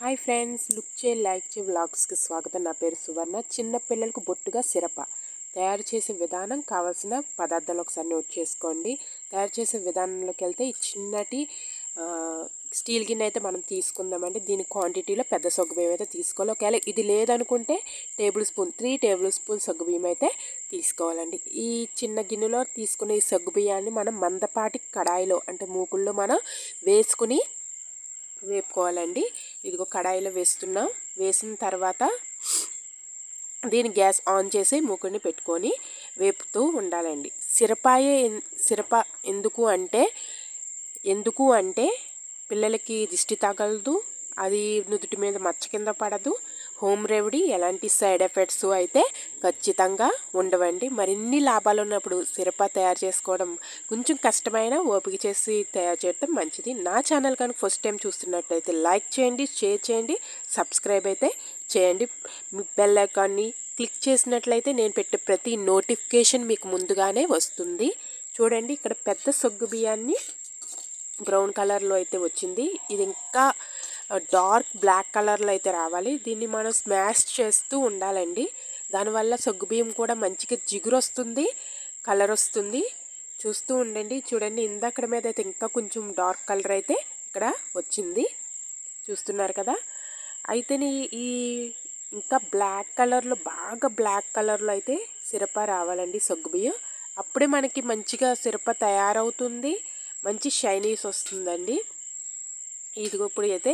Hi friends look చే like చే వ్లాగ్స్కి స్వాగతం. నా పేరు సువర్ణ. చిన్న పిల్లలకు బొట్టుగా సిరప. తయారు చేసే విధానం కావాల్సిన పదార్థాలు ఒకసారి నోట్ చేసుకోండి. తయారు చేసే విధానంలోకి వెళ్తే ఈ చిన్నటి స్టీల్ గిన్నె అయితే మనం తీసుకుందామండి. దీని క్వాంటిటీలో పెద్ద సగ్గుబియ్యం అయితే తీసుకోవాలి. ఒకవేళ ఇది లేదనుకుంటే tablespoon three tablespoon సగ్గుబియ్యం అయితే తీసుకోవాలండి. ఈ చిన్న గిన్నెలో తీసుకునే ఈ సగ్గుబియ్యాన్ని మనం మందపాటి కడాయిలో అంటే మూకుల్లో మనం వేసుకుని వేపుకోవాలండి. ఇదిగో కడాయిలో వేస్తున్నాం. వేసిన తర్వాత దీని గ్యాస్ ఆన్ చేసి మూకుడిని పెట్టుకొని వేపుతూ ఉండాలండి. సిరపాయే సిరప ఎందుకు అంటే ఎందుకు అంటే పిల్లలకి దిష్టి తగలదు అది నుదుటి మీద మచ్చ కింద పడదు హోమ్ రెమెడీ ఎలాంటి సైడ్ ఎఫెక్ట్స్ అయితే ఖచ్చితంగా ఉండవండి. మరిన్ని లాభాలు ఉన్నప్పుడు సిరప తయారు చేసుకోవడం కొంచెం కష్టమైన ఓపిక చేసి తయారు చేయడం మంచిది. నా ఛానల్ కనుక ఫస్ట్ టైం చూస్తున్నట్టయితే లైక్ చేయండి షేర్ చేయండి సబ్స్క్రైబ్ అయితే చేయండి. మీ బెల్ ఐకాన్ని క్లిక్ చేసినట్లయితే నేను పెట్టే ప్రతి నోటిఫికేషన్ మీకు ముందుగానే వస్తుంది. చూడండి ఇక్కడ పెద్ద సొగ్గు బియ్యాన్ని బ్రౌన్ కలర్లో అయితే వచ్చింది. ఇది ఇంకా డార్క్ బ్లాక్ కలర్లో అయితే రావాలి. దీన్ని మనం స్మాష్ చేస్తూ ఉండాలండి. దానివల్ల సగ్గుబియ్యం కూడా మంచిగా జిగురు వస్తుంది కలర్ వస్తుంది చూస్తూ ఉండండి. చూడండి ఇందక్కడ మీద అయితే ఇంకా కొంచెం డార్క్ కలర్ అయితే ఇక్కడ వచ్చింది. చూస్తున్నారు కదా? అయితే ఈ ఇంకా బ్లాక్ కలర్లో బాగా బ్లాక్ కలర్లో అయితే సిరప రావాలండి సగ్గుబియ్యం అప్పుడే మనకి మంచిగా సిరప తయారవుతుంది. మంచి షైనీస్ వస్తుందండి. ఇదిగో ఇప్పుడు అయితే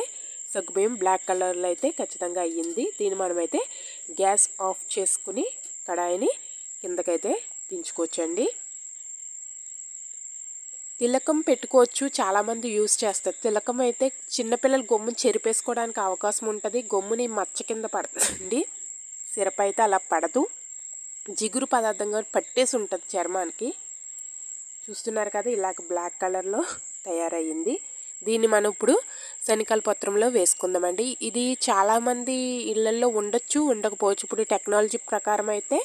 సగ్గుబియ్యం బ్లాక్ కలర్లో అయితే ఖచ్చితంగా అయ్యింది. దీన్ని మనమైతే గ్యాస్ ఆఫ్ చేసుకుని కడాయిని కిందకైతే దించుకోవచ్చండి. తిలకం పెట్టుకోవచ్చు. చాలామంది యూస్ చేస్తారు. తిలకం అయితే చిన్నపిల్లలు గొమ్ముని చెరిపేసుకోవడానికి అవకాశం ఉంటుంది. గొమ్ముని మచ్చ కింద పడుతుందండి. సిరప అయితే అలా పడదు. జిగురు పదార్థంగా పట్టేసి ఉంటుంది చర్మానికి. చూస్తున్నారు కదా ఇలాగ బ్లాక్ కలర్లో తయారయ్యింది. దీన్ని మనం ఇప్పుడు శనికల పత్రంలో వేసుకుందామండి. ఇది చాలామంది ఇళ్ళల్లో ఉండొచ్చు ఉండకపోవచ్చు. ఇప్పుడు టెక్నాలజీ ప్రకారం అయితే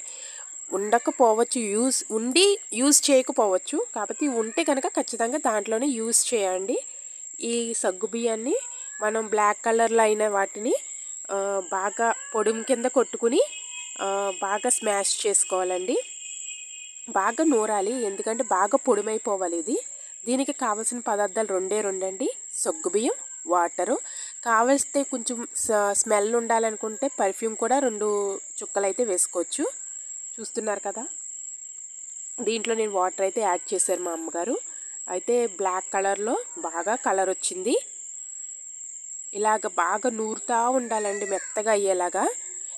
ఉండకపోవచ్చు యూస్ ఉండి యూస్ చేయకపోవచ్చు. కాబట్టి ఉంటే కనుక ఖచ్చితంగా దాంట్లోనే యూస్ చేయండి. ఈ సగ్గు బియ్యాన్ని మనం బ్లాక్ కలర్లో అయిన వాటిని బాగా పొడుం కింద కొట్టుకుని బాగా స్మాష్ చేసుకోవాలండి. బాగా నూరాలి ఎందుకంటే బాగా పొడిమైపోవాలి ఇది. దీనికి కావాల్సిన పదార్థాలు రెండే రెండండి. సగ్గుబియ్యం వాటరు. కావలిస్తే కొంచెం స్మెల్ ఉండాలనుకుంటే పర్ఫ్యూమ్ కూడా రెండు చుక్కలు అయితే వేసుకోవచ్చు. చూస్తున్నారు కదా? దీంట్లో నేను వాటర్ అయితే యాడ్ చేశారు మా అమ్మగారు. అయితే బ్లాక్ కలర్లో బాగా కలర్ వచ్చింది. ఇలాగ బాగా నూరుతూ ఉండాలండి మెత్తగా అయ్యేలాగా.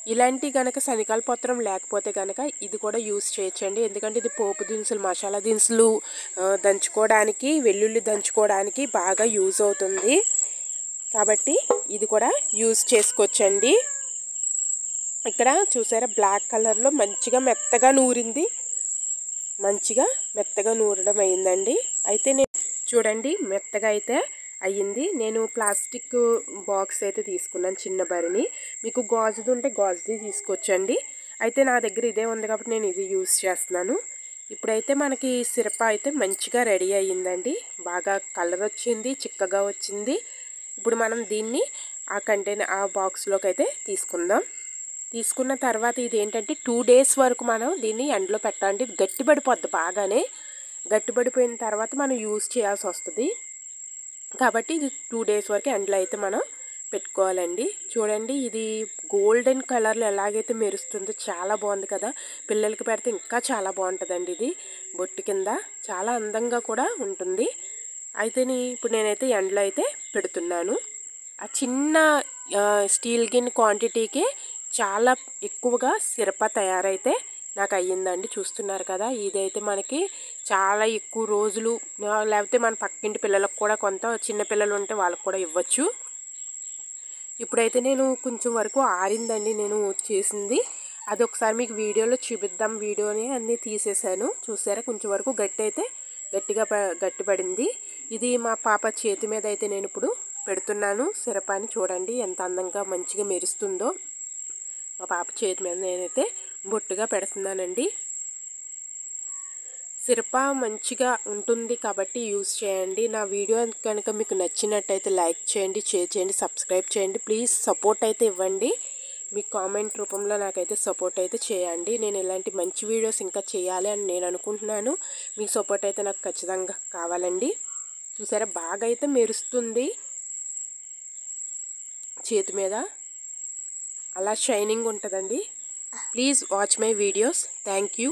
ఇలాంటి కనుక శనికాలపత్రం లేకపోతే కనుక ఇది కూడా యూస్ చేయొచ్చండి. ఎందుకంటే ఇది పోపు దినుసులు మసాలా దినుసులు దంచుకోవడానికి వెల్లుల్లి దంచుకోవడానికి బాగా యూజ్ అవుతుంది. కాబట్టి ఇది కూడా యూజ్ చేసుకోవచ్చండి. ఇక్కడ చూసారా బ్లాక్ కలర్లో మంచిగా మెత్తగా నూరింది. మంచిగా మెత్తగా నూరడం అయిందండి. అయితే నేను చూడండి మెత్తగా అయితే అయ్యింది. నేను ప్లాస్టిక్ బాక్స్ అయితే తీసుకున్నాను చిన్న బరిని. మీకు గాజుది ఉంటే గాజుది తీసుకొచ్చండి అయితే నా దగ్గర ఇదే ఉంది కాబట్టి నేను ఇది యూస్ చేస్తున్నాను. ఇప్పుడైతే మనకి సిరప అయితే మంచిగా రెడీ అయ్యిందండి. బాగా కలర్ వచ్చింది చిక్కగా వచ్చింది. ఇప్పుడు మనం దీన్ని ఆ కంటైనర్ ఆ బాక్స్లోకి అయితే తీసుకుందాం. తీసుకున్న తర్వాత ఇది ఏంటంటే టూ డేస్ వరకు మనం దీన్ని ఎండలో పెట్టాలంటే ఇది గట్టిపడిపోద్ది బాగానే. గట్టిపడిపోయిన తర్వాత మనం యూజ్ చేయాల్సి వస్తుంది. కాబట్టి ఇది టూ డేస్ వరకు ఎండలో అయితే మనం పెట్టుకోవాలండి. చూడండి ఇది గోల్డెన్ కలర్లో ఎలాగైతే మెరుస్తుందో చాలా బాగుంది కదా. పిల్లలకి పెడితే ఇంకా చాలా బాగుంటుందండి ఇది. బొట్టు కింద చాలా అందంగా కూడా ఉంటుంది. అయితే ఇప్పుడు నేనైతే ఎండలో అయితే పెడుతున్నాను. ఆ చిన్న స్టీల్ గిన్ క్వాంటిటీకి చాలా ఎక్కువగా సిరప తయారైతే నాకు అయ్యిందండి చూస్తున్నారు కదా ఇదైతే మనకి చాలా ఎక్కువ రోజులు లేకపోతే మన పక్కింటి పిల్లలకు కూడా కొంత చిన్నపిల్లలు ఉంటే వాళ్ళకు కూడా ఇవ్వచ్చు. ఇప్పుడైతే నేను కొంచెం వరకు ఆరిందండి నేను చేసింది. అది ఒకసారి మీకు వీడియోలో చూపిద్దాం వీడియోని అన్నీ తీసేసాను చూసారా కొంచెం వరకు గట్టి అయితే గట్టిగా ప- గట్టిపడింది. ఇది మా పాప చేతి మీద అయితే నేను ఇప్పుడు పెడుతున్నాను. సిరపాని చూడండి ఎంత అందంగా మంచిగా మెరుస్తుందో. మా పాప చేతి మీద నేనైతే బొట్టుగా పెడుతున్నానండి. సిరప మంచిగా ఉంటుంది కాబట్టి యూస్ చేయండి. నా వీడియో కనుక మీకు నచ్చినట్టయితే లైక్ చేయండి షేర్ చేయండి సబ్స్క్రైబ్ చేయండి. ప్లీజ్ సపోర్ట్ అయితే ఇవ్వండి. మీ కామెంట్ రూపంలో నాకైతే సపోర్ట్ అయితే చేయండి. నేను ఇలాంటి మంచి వీడియోస్ ఇంకా చేయాలి అని నేను అనుకుంటున్నాను. మీ సపోర్ట్ అయితే నాకు ఖచ్చితంగా కావాలండి. చూసారా? బాగా అయితే మెరుస్తుంది. చేతి మీద. అలా షైనింగ్ ఉంటుందండి. Please watch my videos. Thank you.